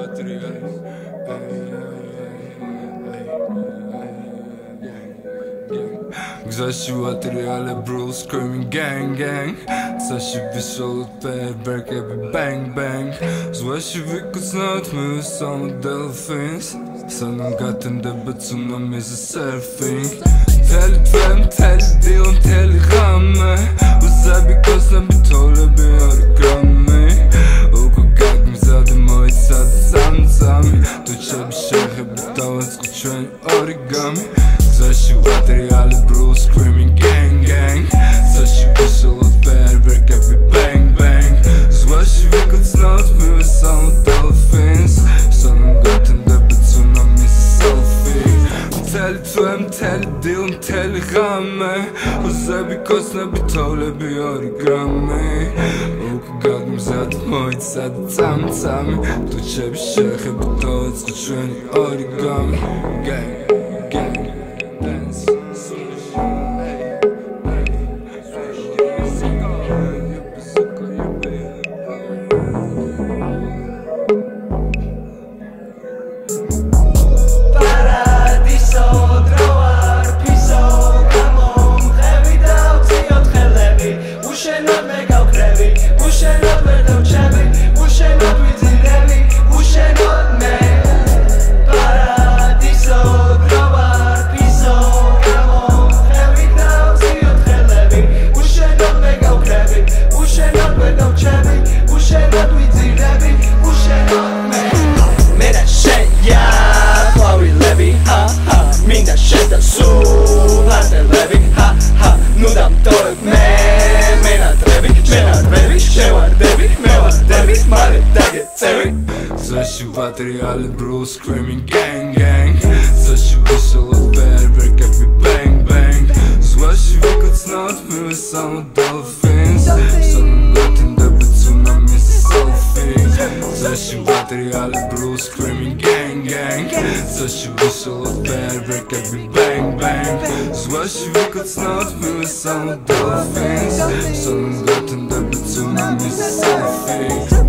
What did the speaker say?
batırıyor. Güzel şu batırıyor bro screaming gang gang. Saşı bir soluk berberk bir bang bang. Zwaşı bir kusnat mı some dolphins. Sanın katında bütün o surfing. Tel fem tel diyon tel gamme თუ ჩები შეხები დავაწყო ჩვენ ორიგამი გზაში ვატრიალე bro screaming gang gang გზაში ვისოლოთ ბერბერკები bang bang ზღვაში ვიკოცნავთ მე სამ dolphins სანამ გათენდება ცუნამის selfie. მთელი თვე მთელი დილ მთელი ღამე. უზები კოსნები თოვლები ორი გაგმზად მოიცად წამწამი თუ შეხები დავაწყო ჩვენი ორიგამი. Gang gang Сочи в Атриале, бро, screaming gang gang Сочи вышел от Бербер, как би бэнг бэнг Злаши викат с нас, миле само долфинс Съм готин да бе цунами за селфинс Сочи в Атриале, бро, screaming gang gang Сочи вышел от Бербер, как би бэнг бэнг Злаши викат с нас, миле само долфинс Съм готин да бе цунами за селфинс